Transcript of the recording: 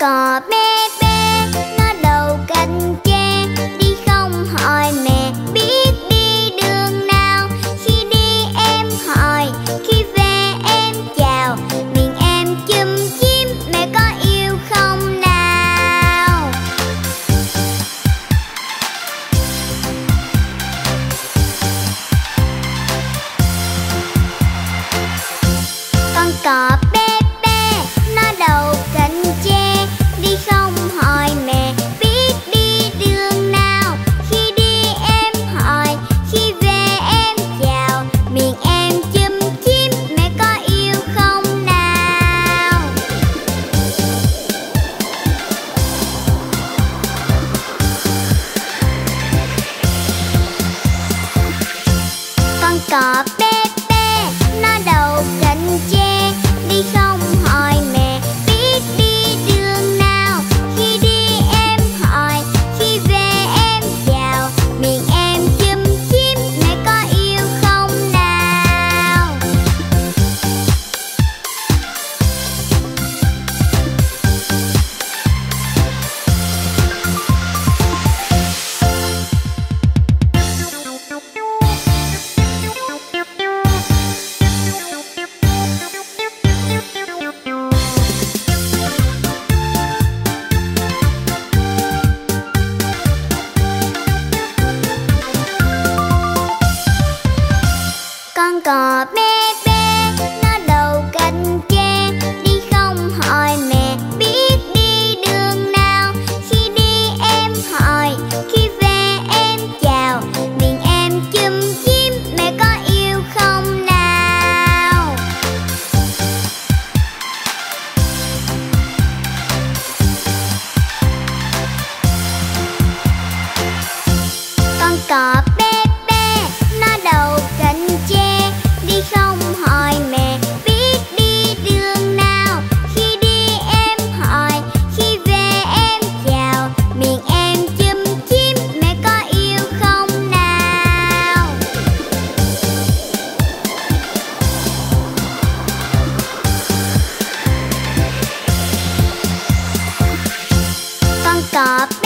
cỏ bé. cọp bé nó đầu cành tre đi không hỏi mẹ, biết đi đường nào. Khi đi em hỏi, khi về em chào. Miệng em chum chim mẹ có yêu không nào? Con cọp